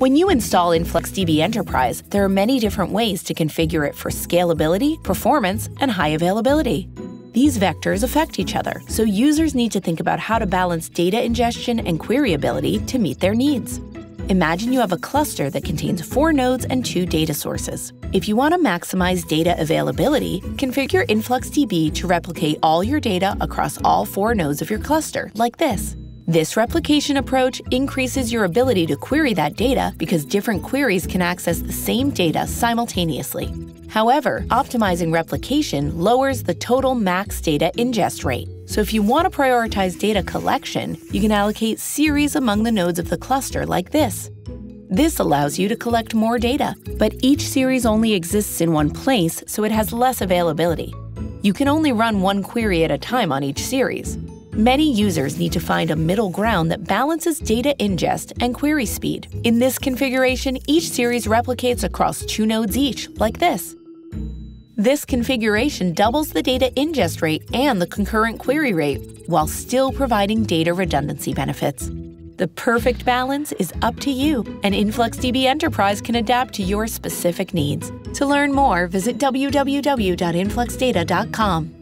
When you install InfluxDB Enterprise, there are many different ways to configure it for scalability, performance, and high availability. These vectors affect each other, so users need to think about how to balance data ingestion and queryability to meet their needs. Imagine you have a cluster that contains four nodes and two data sources. If you want to maximize data availability, configure InfluxDB to replicate all your data across all four nodes of your cluster, like this. This replication approach increases your ability to query that data because different queries can access the same data simultaneously. However, optimizing replication lowers the total max data ingest rate. So if you want to prioritize data collection, you can allocate series among the nodes of the cluster like this. This allows you to collect more data, but each series only exists in one place, so it has less availability. You can only run one query at a time on each series. Many users need to find a middle ground that balances data ingest and query speed. In this configuration, each series replicates across two nodes each, like this. This configuration doubles the data ingest rate and the concurrent query rate, while still providing data redundancy benefits. The perfect balance is up to you, and InfluxDB Enterprise can adapt to your specific needs. To learn more, visit www.influxdata.com.